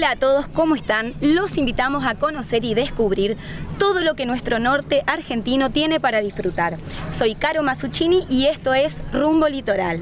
Hola a todos, ¿cómo están? Los invitamos a conocer y descubrir todo lo que nuestro norte argentino tiene para disfrutar. Soy Caro Masuccini y esto es Rumbo Litoral.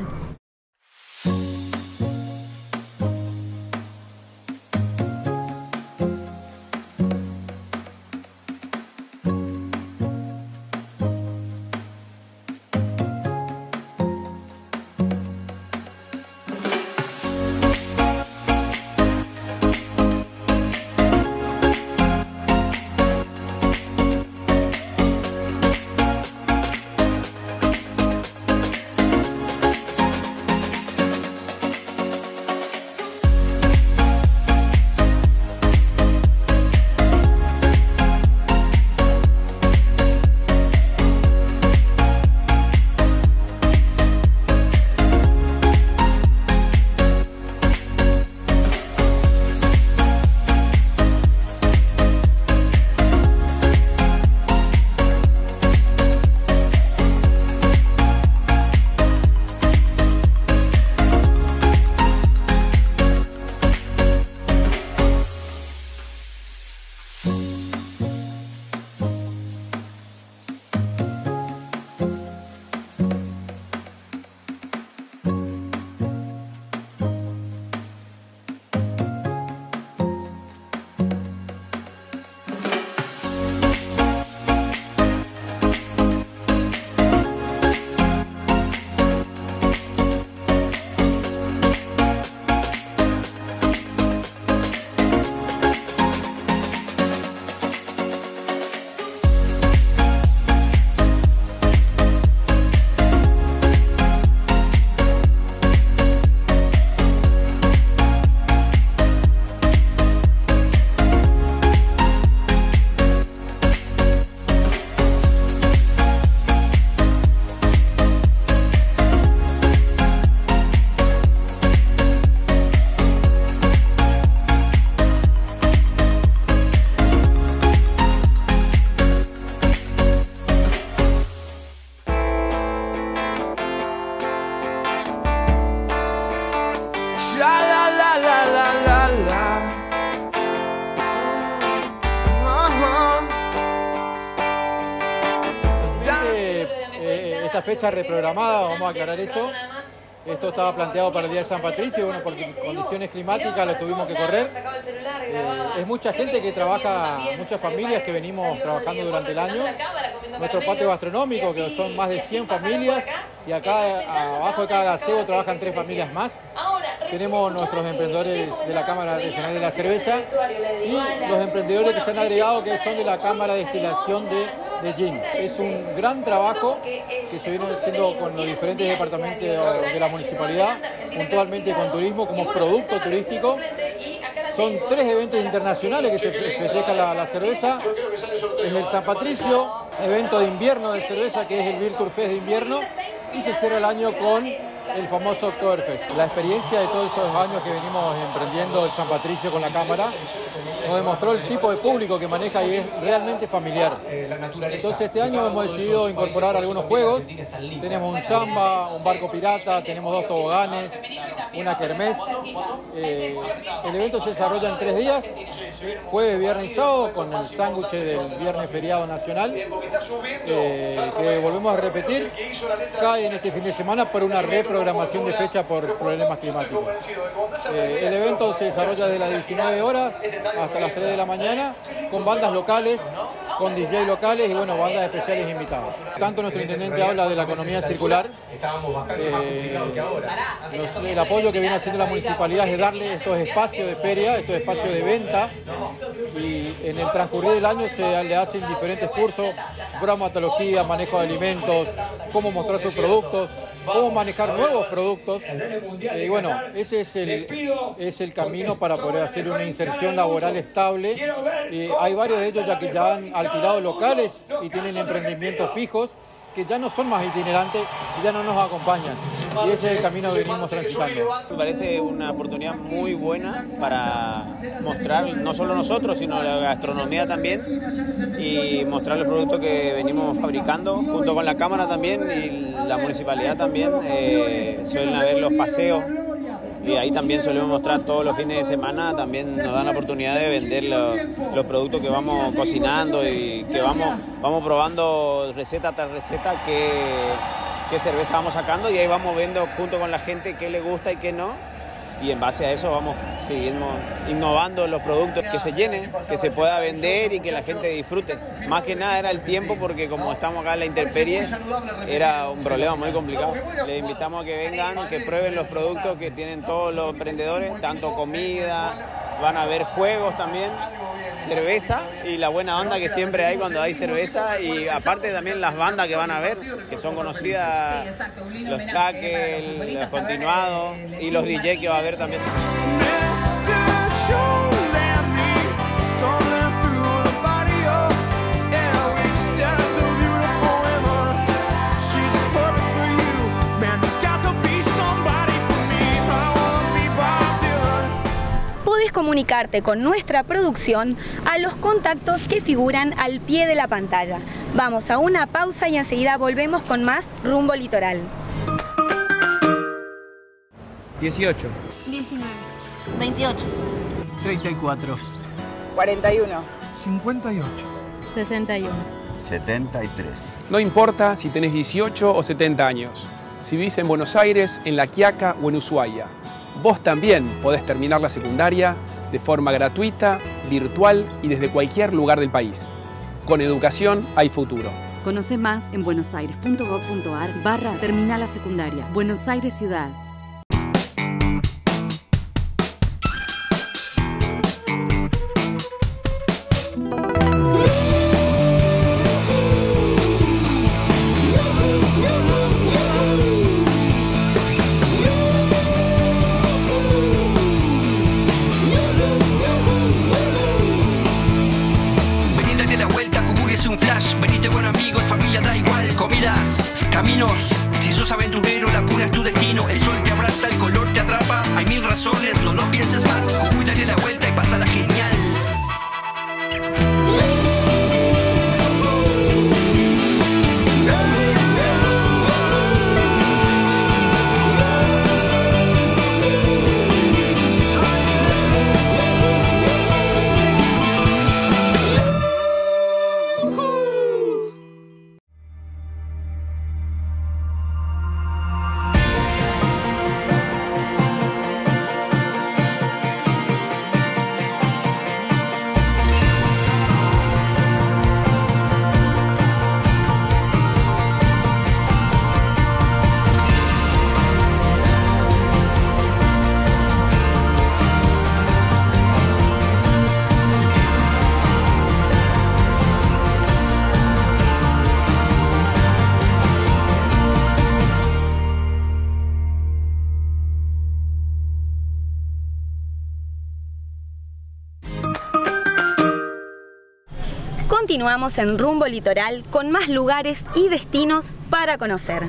Fecha reprogramada, vamos a aclarar eso. Esto estaba planteado para el Día de San Patricio bueno, por condiciones climáticas lo tuvimos que correr. Eh, es mucha gente que trabaja, muchas familias que venimos trabajando durante el año. Nuestro patio gastronómico, que son más de 100 familias, y acá abajo de cada gazebo trabajan tres familias más. Tenemos nuestros emprendedores de la Cámara Nacional de la Cerveza y los emprendedores que se han agregado que son de la Cámara de Destilación de, de Gin. Es un gran trabajo que se viene haciendo con los diferentes departamentos de la municipalidad, puntualmente con turismo como producto turístico. Son tres eventos internacionales que se festeja la, la cerveza. Es el San Patricio, evento de invierno de cerveza que es el Virtual Fest de invierno y se cierra el año con el famoso Oktoberfest. La experiencia de todos esos años que venimos emprendiendo el San Patricio con la cámara nos demostró el tipo de público que maneja y es realmente familiar. Entonces este año hemos decidido incorporar algunos juegos. Tenemos un samba, un barco pirata, tenemos dos toboganes, una kermés. Eh, el evento se desarrolla en tres días, jueves, viernes y sábado, con el sándwich del viernes feriado nacional, eh, que volvemos a repetir, cae en este fin de semana por una reprogramación de fecha por problemas climáticos. Eh, el evento se desarrolla de las 19 horas hasta las 3 de la mañana, con bandas locales, con DJ locales y bueno, bandas especiales invitadas. Tanto nuestro intendente habla de la economía circular, eh, el apoyo que viene haciendo la municipalidad es darle estos espacios de feria, estos espacios de venta y en el transcurrir del año se le hacen diferentes cursos, bromatología, manejo de alimentos, cómo mostrar sus productos, cómo manejar nuevos productos. Y bueno, ese es el, es el camino para poder hacer una inserción laboral estable. Y hay varios de ellos ya que ya han alquilado locales y tienen emprendimientos fijos que ya no son más itinerantes y ya no nos acompañan. Y ese es el camino que venimos transitando. Me parece una oportunidad muy buena para mostrar, no solo nosotros, sino la gastronomía también, y mostrar el producto que venimos fabricando, junto con la Cámara también y la Municipalidad también. Eh, suelen haber los paseos y ahí también solemos mostrar todos los fines de semana, también nos dan la oportunidad de vender los, productos que vamos cocinando y que vamos, vamos probando receta tras receta qué, qué cerveza vamos sacando y ahí vamos viendo junto con la gente qué le gusta y qué no y en base a eso vamos siguiendo innovando los productos que se llenen, que se pueda vender y que la gente disfrute. Más que nada era el tiempo porque como estamos acá en la intemperie era un problema muy complicado. Les invitamos a que vengan, que prueben los productos que tienen todos los emprendedores, tanto comida, van a ver juegos también cerveza y la buena onda que siempre hay cuando hay cerveza y aparte también las bandas que van a ver, que son conocidas, los chaques, los continuados y los DJ que va a haber también. Comunicarte con nuestra producción a los contactos que figuran al pie de la pantalla. Vamos a una pausa y enseguida volvemos con más Rumbo Litoral. 18 19 28 34 41 58 61 73 No importa si tenés 18 o 70 años, si vivís en Buenos Aires, en La Quiaca o en Ushuaia. Vos también podés terminar la secundaria de forma gratuita, virtual y desde cualquier lugar del país. Con educación hay futuro. Conoce más en buenosaires.gov.ar barra Terminal la Secundaria. Buenos Aires Ciudad. Continuamos en Rumbo Litoral con más lugares y destinos para conocer.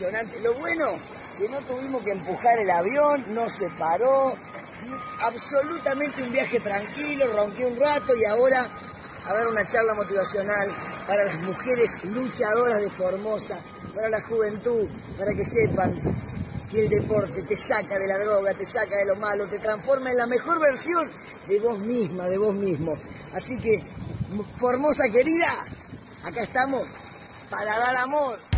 Lo bueno que no tuvimos que empujar el avión, no se paró, absolutamente un viaje tranquilo, ronqué un rato y ahora a dar una charla motivacional para las mujeres luchadoras de Formosa, para la juventud, para que sepan que el deporte te saca de la droga, te saca de lo malo, te transforma en la mejor versión de vos misma, de vos mismo. Así que, Formosa querida, acá estamos para dar amor.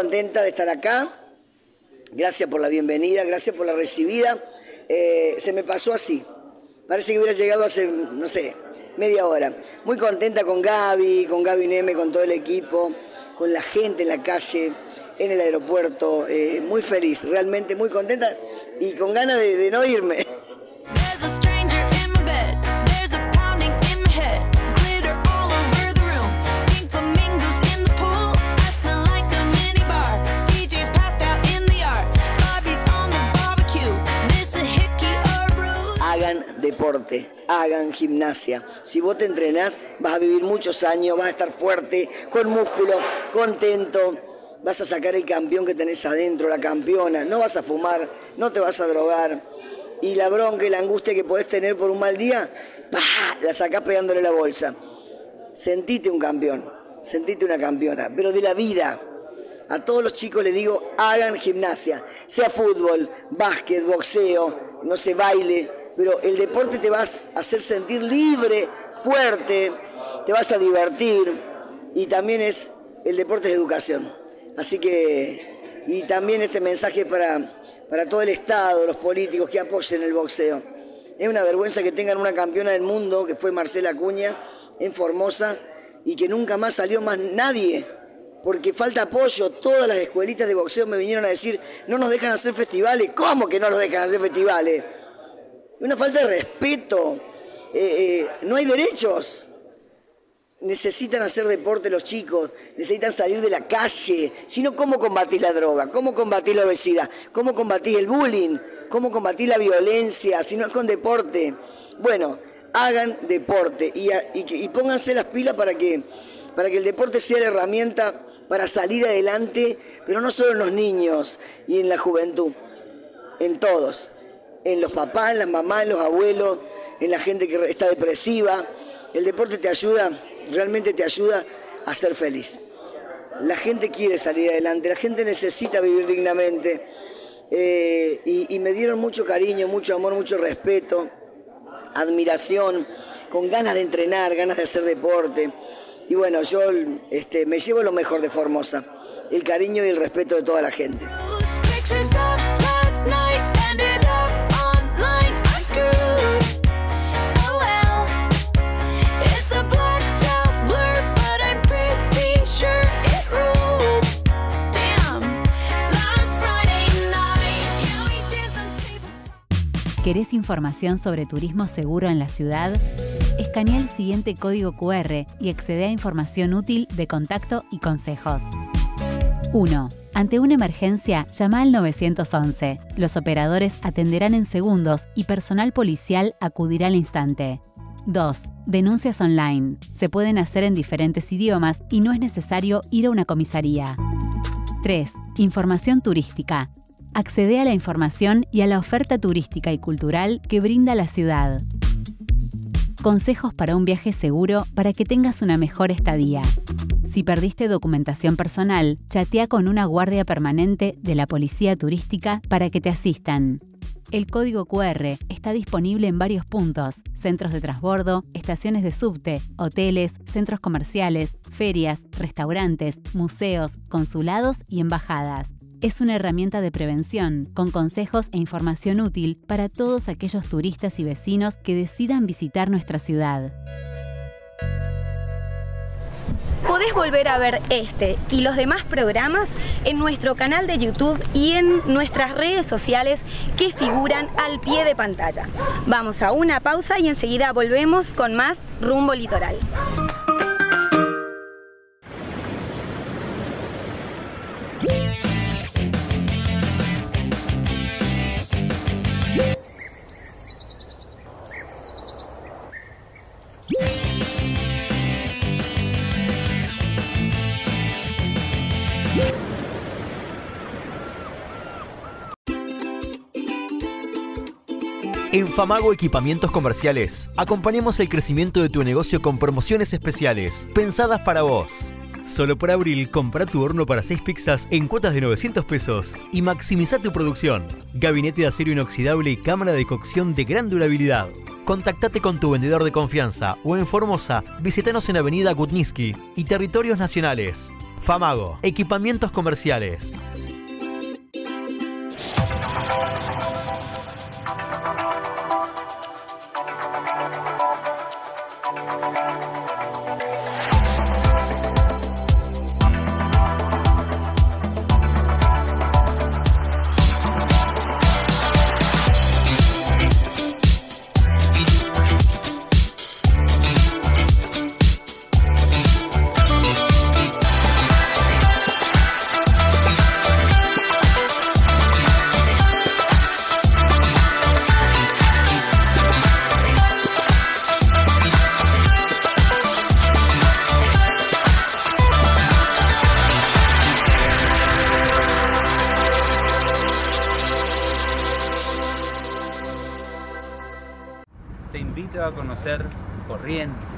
Contenta de estar acá. Gracias por la bienvenida, gracias por la recibida. Eh, se me pasó así. Parece que hubiera llegado hace, no sé, media hora. Muy contenta con Gaby, con Gaby Neme, con todo el equipo, con la gente en la calle, en el aeropuerto. Eh, muy feliz, realmente muy contenta y con ganas de, de no irme. Hagan gimnasia. Si vos te entrenás, vas a vivir muchos años, vas a estar fuerte, con músculo, contento. Vas a sacar el campeón que tenés adentro, la campeona. No vas a fumar, no te vas a drogar. Y la bronca y la angustia que podés tener por un mal día, ¡pah! la sacás pegándole la bolsa. Sentite un campeón, sentite una campeona, pero de la vida. A todos los chicos les digo, hagan gimnasia, sea fútbol, básquet, boxeo, no sé, baile, pero el deporte te vas a hacer sentir libre, fuerte, te vas a divertir y también es, el deporte es educación. Así que, y también este mensaje para, para todo el Estado, los políticos que apoyen el boxeo. Es una vergüenza que tengan una campeona del mundo, que fue Marcela Acuña, en Formosa, y que nunca más salió más nadie, porque falta apoyo. Todas las escuelitas de boxeo me vinieron a decir, no nos dejan hacer festivales. ¿Cómo que no nos dejan hacer festivales? Una falta de respeto. Eh, eh, no hay derechos. Necesitan hacer deporte los chicos, necesitan salir de la calle. Si no, ¿cómo combatir la droga? ¿Cómo combatir la obesidad? ¿Cómo combatir el bullying? ¿Cómo combatir la violencia? Si no es con deporte. Bueno, hagan deporte y pónganse las pilas para que, para que el deporte sea la herramienta para salir adelante, pero no solo en los niños y en la juventud, en todos, en los papás, en las mamás, en los abuelos, en la gente que está depresiva. El deporte te ayuda, realmente te ayuda a ser feliz. La gente quiere salir adelante, la gente necesita vivir dignamente. Eh, y, me dieron mucho cariño, mucho amor, mucho respeto, admiración, con ganas de entrenar, ganas de hacer deporte. Y bueno, yo este, me llevo lo mejor de Formosa, el cariño y el respeto de toda la gente. ¿Querés información sobre turismo seguro en la ciudad? Escanea el siguiente código QR y accede a información útil de contacto y consejos. 1. Ante una emergencia, llama al 911. Los operadores atenderán en segundos y personal policial acudirá al instante. 2. Denuncias online. Se pueden hacer en diferentes idiomas y no es necesario ir a una comisaría. 3. Información turística. Accede a la información y a la oferta turística y cultural que brinda la ciudad. Consejos para un viaje seguro para que tengas una mejor estadía. Si perdiste documentación personal, chatea con una guardia permanente de la Policía Turística para que te asistan. El código QR está disponible en varios puntos, centros de transbordo, estaciones de subte, hoteles, centros comerciales, ferias, restaurantes, museos, consulados y embajadas. Es una herramienta de prevención, con consejos e información útil para todos aquellos turistas y vecinos que decidan visitar nuestra ciudad. Podés volver a ver este y los demás programas en nuestro canal de YouTube y en nuestras redes sociales que figuran al pie de pantalla. Vamos a una pausa y enseguida volvemos con más Rumbo Litoral. En Famago Equipamientos Comerciales, acompañamos el crecimiento de tu negocio con promociones especiales, pensadas para vos. Solo por abril, compra tu horno para 6 pizzas en cuotas de 900 pesos y maximiza tu producción. Gabinete de acero inoxidable y cámara de cocción de gran durabilidad. Contactate con tu vendedor de confianza o en Formosa, visítanos en Avenida Gutniski y Territorios Nacionales. Famago, Equipamientos Comerciales. Corrientes.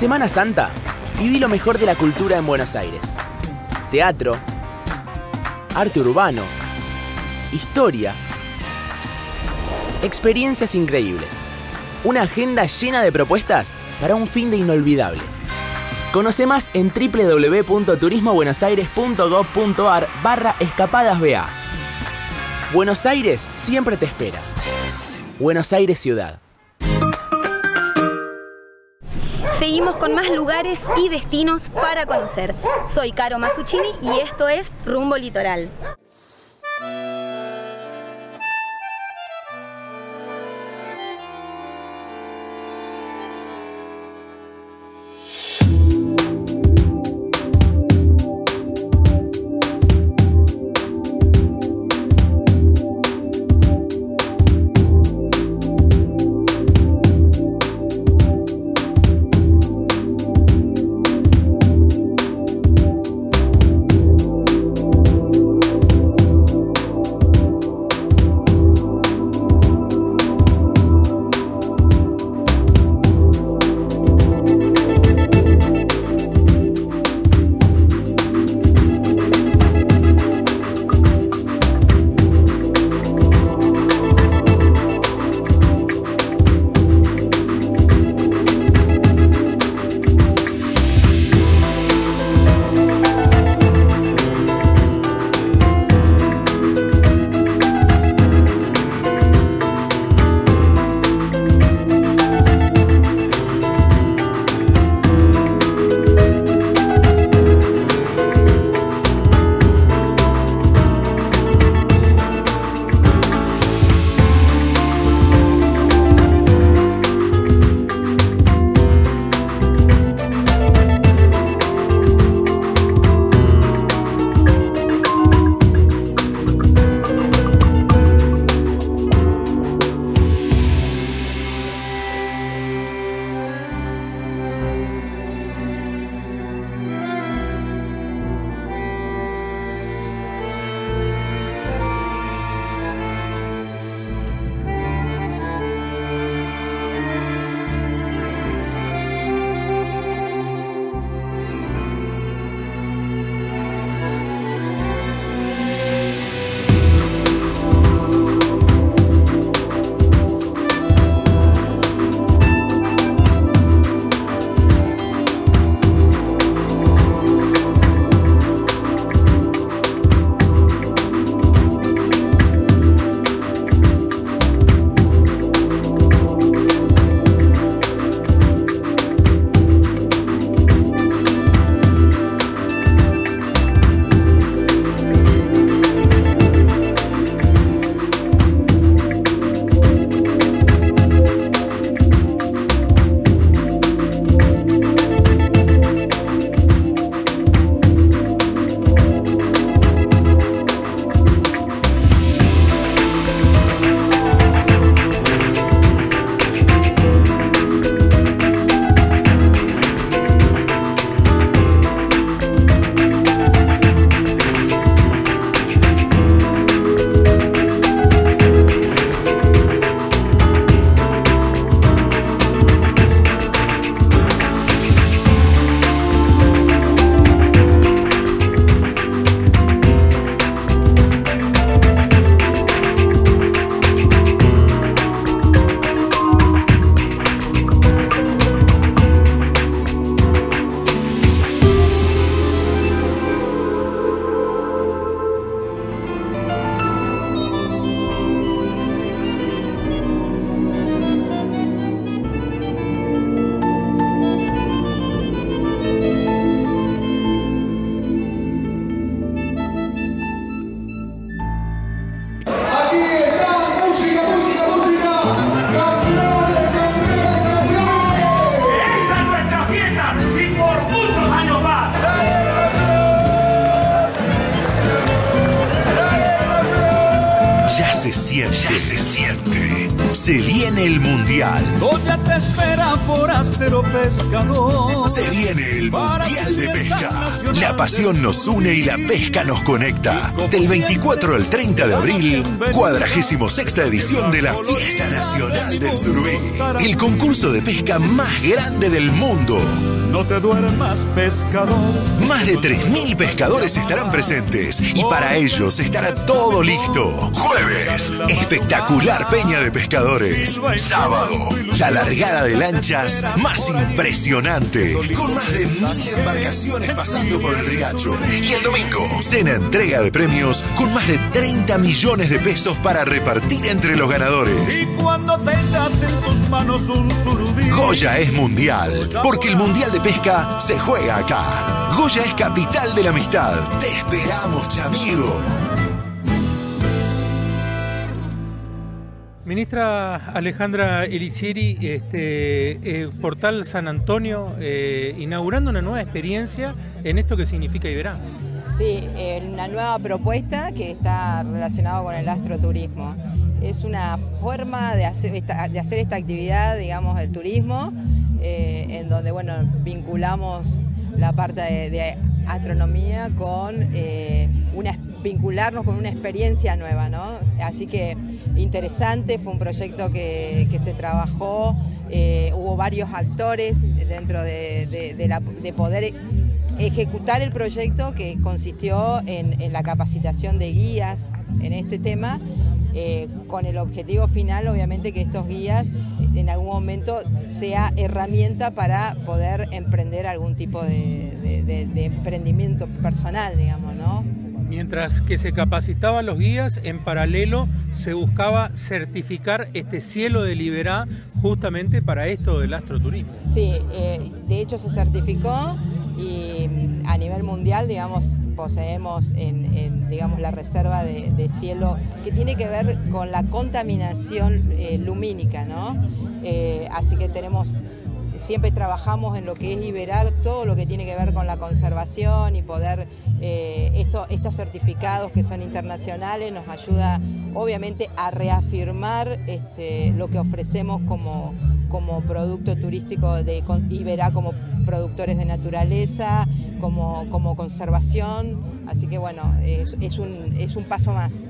Semana Santa, viví lo mejor de la cultura en Buenos Aires. Teatro, arte urbano, historia, experiencias increíbles. Una agenda llena de propuestas para un fin de inolvidable. Conoce más en www.turismobuenosaires.gov.ar barra escapadasBA. Buenos Aires siempre te espera. Buenos Aires Ciudad. Seguimos con más lugares y destinos para conocer. Soy Caro Masuccini y esto es Rumbo Litoral. Siente. Ya se siente. Se viene el mundial. Donde te espera forastero pescador. Se viene el Mundial de Pesca. La pasión nos une y la pesca nos conecta. Del 24 al 30 de abril, 46 edición de la Fiesta Nacional del Surubí. El concurso de pesca más grande del mundo. No te duermas, pescador. Más de 3.000 pescadores estarán presentes y para ellos estará todo listo. Jueves, espectacular peña de pescadores. Sábado, la largada de lanchas más impresionante, con más de mil embarcaciones pasando por el riacho. Y el domingo, cena entrega de premios con más de 30 millones de pesos para repartir entre los ganadores. Y cuando tengas en tus manos un surubí. Goya es mundial, porque el mundial de pesca se juega acá. Goya es capital de la amistad. Te esperamos, chamigo. Ministra Alejandra Elicieri, este, eh, Portal San Antonio, eh, inaugurando una nueva experiencia en esto que significa Iberá. Sí, eh, una nueva propuesta que está relacionada con el astroturismo. Es una forma de hacer esta, de hacer esta actividad, digamos, del turismo, eh, en donde, bueno, vinculamos la parte de, astronomía con eh, una, vincularnos con una experiencia nueva, ¿no? Así que interesante, fue un proyecto que, que se trabajó, eh, hubo varios actores dentro de, de- poder ejecutar el proyecto que consistió en la capacitación de guías en este tema, eh, con el objetivo final, obviamente, que estos guías en algún momento sea herramienta para poder emprender algún tipo de, de- de- de emprendimiento personal, digamos, ¿no? Mientras que se capacitaban los guías, en paralelo se buscaba certificar este cielo de Liberá justamente para esto del astroturismo. Sí, eh, de hecho se certificó y nivel mundial, digamos, poseemos en, en, digamos, la reserva de, cielo que tiene que ver con la contaminación eh, lumínica, ¿no? Eh, así que tenemos, siempre trabajamos en lo que es Iberak, todo lo que tiene que ver con la conservación y poder, eh, esto, estos certificados que son internacionales nos ayuda obviamente a reafirmar este, lo que ofrecemos como, como producto turístico de Iberá como productores de naturaleza, como, como conservación, así que bueno, es un, es un paso más.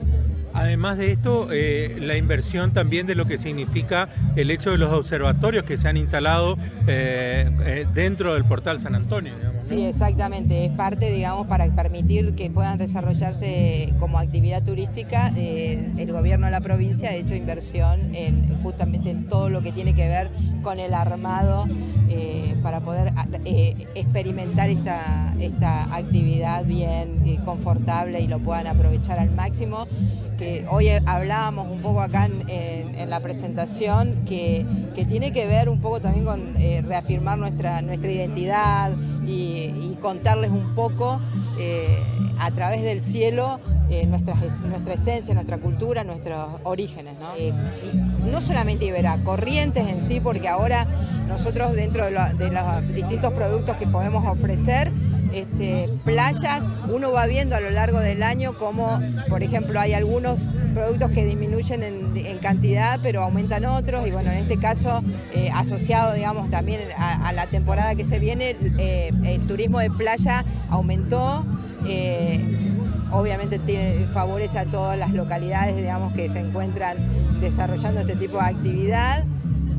Además de esto, eh, la inversión también de lo que significa el hecho de los observatorios que se han instalado eh, eh, dentro del portal San Antonio. Sí, exactamente. Es parte, digamos, para permitir que puedan desarrollarse como actividad turística. el gobierno de la provincia ha hecho inversión en justamente en todo lo que tiene que ver con el armado eh, para poder eh, experimentar esta, esta actividad bien eh, confortable y lo puedan aprovechar al máximo. Que hoy hablábamos un poco acá en, la presentación que, que tiene que ver un poco también con reafirmar nuestra, nuestra identidad y, contarles un poco a través del cielo eh, nuestra, nuestra esencia, nuestra cultura, nuestros orígenes. ¿no? Eh, y no solamente Iberá, corrientes en sí, porque ahora nosotros dentro de, lo- de los distintos productos que podemos ofrecer, este, playas, uno va viendo a lo largo del año como, por ejemplo, hay algunos productos que disminuyen en, cantidad, pero aumentan otros, y bueno, en este caso, eh, asociado, digamos, también a, la temporada que se viene, el turismo de playa aumentó. Obviamente tiene, favorece a todas las localidades, digamos, que se encuentran desarrollando este tipo de actividad.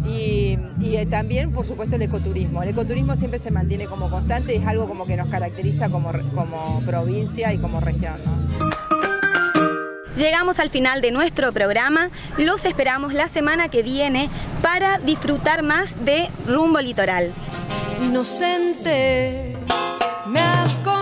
Y, y, eh, también, por supuesto, el ecoturismo. El ecoturismo siempre se mantiene como constante y es algo como que nos caracteriza como, como provincia y como región. ¿no? Llegamos al final de nuestro programa. Los esperamos la semana que viene para disfrutar más de Rumbo Litoral. Inocente, me has con